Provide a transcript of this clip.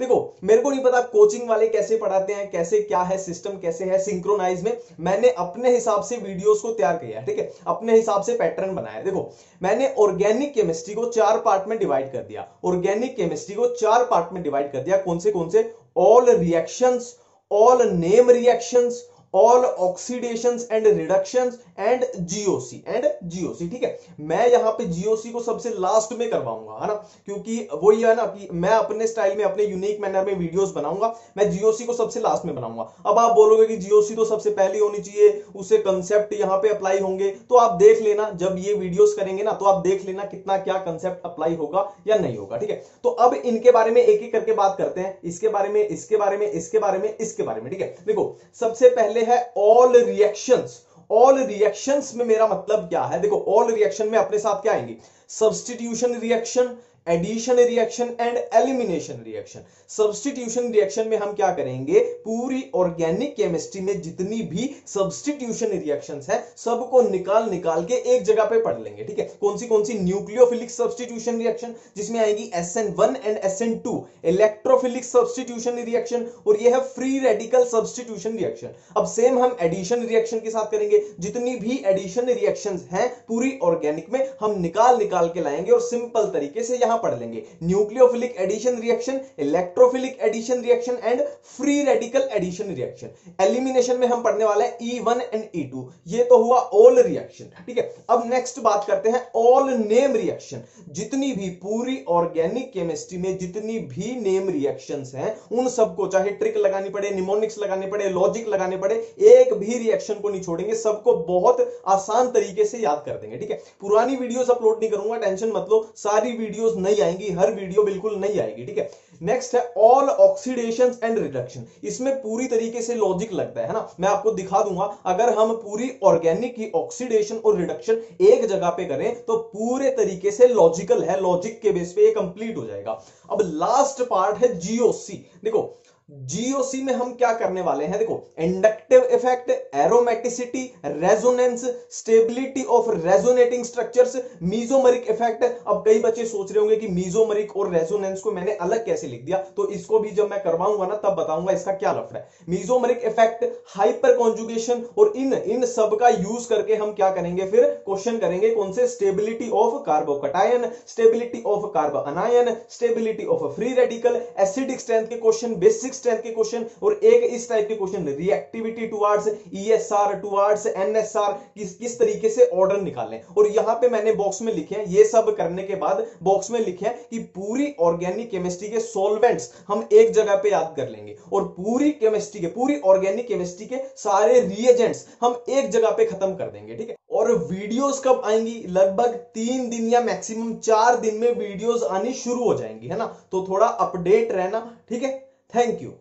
देखो, मेरे को नहीं पता कोचिंग वाले कैसे पढ़ाते हैं, कैसे क्या है सिस्टम कैसे है सिंक्रोनाइज में। मैंने अपने हिसाब से वीडियोस को तैयार किया है, ठीक है? अपने हिसाब से पैटर्न बनाया देखो, मैंने ऑर्गेनिक केमिस्ट्री को चार पार्ट में डिवाइड कर दिया। ऑर्गेनिक केमिस्ट्री को चार पार्ट में डिवाइड कर दिया। कौन से? कौन से all reactions all name reactions all oxidation and reduction and GOC and GOC ठीक है? मैं यहाँ पे जीओसी को सबसे लास्ट में करवाऊँगा, है ना? क्योंकि वही है ना कि मैं अपने स्टाइल में, अपने यूनिक मैनर में वीडियोस बनाऊँगा, मैं जीओसी को सबसे लास्ट में बनाऊँगा। अब आप बोलोगे कि जीओसी तो सबसे पहले होनी चाहिए, उसे कंसेप्ट यहाँ पे अप्लाई होंगे तो आप देख लेना, जब ये वीडियोस करेंगे ना तो आप देख लेना कितना क्या कंसेप्ट अप्लाई होगा या नहीं होगा, ठीक है? तो अब इनके बारे में एक एक करके बात करते हैं, इसके बारे में, इसके बारे में, इसके बारे में, इसके बारे में, ठीक है? देखो, सबसे पहले पहले है ऑल रिएक्शंस ऑल रिएक्शंस में मेरा मतलब क्या है? देखो ऑल रिएक्शन में अपने साथ क्या आएँगे? Substitution reaction addition reaction and elimination reaction substitution reaction में हम क्या करेंगे? पूरी ऑर्गेनिक केमिस्ट्री में जितनी भी सब्सटीट्यूशन रिएक्शंस है, सबको निकाल निकाल के एक जगह पे पढ़ लेंगे, ठीक है? कौन सी कौन सी न्यूक्लियोफिलिक सब्सटीट्यूशन रिएक्शन जिसमें आएगी SN1 and SN2 electrophilic substitution reaction और ये है फ्री रेडिकल सब्सटीट्यूशन रिएक्शन अब सेम हम एडिशन रिएक्शन के साथ करेंगे। जितनी भी एडिशन रिएक्शंस हैं, पूरी ऑर्गेनिक में हम निकाल निकाल के लाएँगे और सिंपल तरीके से यहाँ पढ़ लेंगे। Nucleophilic addition reaction electrophilic addition reaction and free radical addition reaction elimination में हम पढ़ने वाले हैं E1 एंड E2 ये तो हुआ ऑल रिएक्शन ठीक है? अब नेक्स्ट बात करते हैं ऑल नेम रिएक्शन जितनी भी पूरी ऑर्गेनिक केमिस्ट्री में जितनी भी नेम रिएक्शंस हैं, उन सबको चाहे ट्रिक लगानी पड़े निमोनिक्स लगाने पड़े लॉजिक लगाने पड़े, एक भी रिएक्शन को नहीं छोड़ेंगे, सबको बहुत आसान तरीके से याद कर देंगे, ठीक है? पुरानी वीडियोस अपलोड नहीं करूँगा, टेंशन मत लो, सारी वीडियोस नहीं आएँगी, हर वीडियो बिल्कुल नहीं आएगी, ठीक है? नेक्स्ट है ऑल ऑक्सीडेशन एंड रिडक्शन इसमें पूरी तरीके से लॉजिक लगता है ना? मैं आपको दिखा दूँगा, अगर हम पूरी ऑर्गेनिक की ऑक्सीडेशन और रिडक्शन एक जगह पे करें तो पूरे तरीके से लॉजिकल है लॉजिक के बेस पे ये कंप्लीट हो जाएगा। अब लास्ट पार्ट है जीओसी देखो जीओसी में हम क्या करने वाले हैं? देखो inductive effect aromaticity resonance stability of resonating structures mesomeric effect अब कई बच्चे सोच रहे होंगे कि मीजोमरिक और रेजोनेंस को मैंने अलग कैसे लिख दिया? तो इसको भी जब मैं करवाऊँगा ना, तब बताऊँगा इसका क्या लफड़ा है। मीजोमरिक इफ़ेक्ट हाइपर कॉन्जुगेशन और इन इन सब का यूज़ करके हम क्या करेंगे फिर? क्वेश्चन करेंगे कौन से? Stability of carbocation stability of carbanion stability of free radical acidic strength के क्वेश्चन बेसिक स्ट्रेंथ के क्वेश्चन और एक इस टाइप के question reactivity towards ESR towards NSR किस किस तरीके से ऑर्डर निकालें। और यहाँ पे मैंने बॉक्स में लिखे हैं, ये सब करने के बाद बॉक्स में लिखे हैं कि पूरी ऑर्गेनिक केमिस्ट्री के सॉल्वेंट्स हम एक जगह पे याद कर लेंगे। और पूरी केमिस्ट्री के, पूरी ऑर्गेनिक केमिस्ट्री के सारे रिएजेंट्स हम एक जगह पे खत्म कर देंगे, ठीक है? और वीडियोस कब आएँगी? लगभग तीन दिन या मैक्सिमम चार दिन में वीडियोस आनी शुरू हो जाएँगी, है ना? तो थोड़ा अपडेट रहना, ठीक है? Thank you.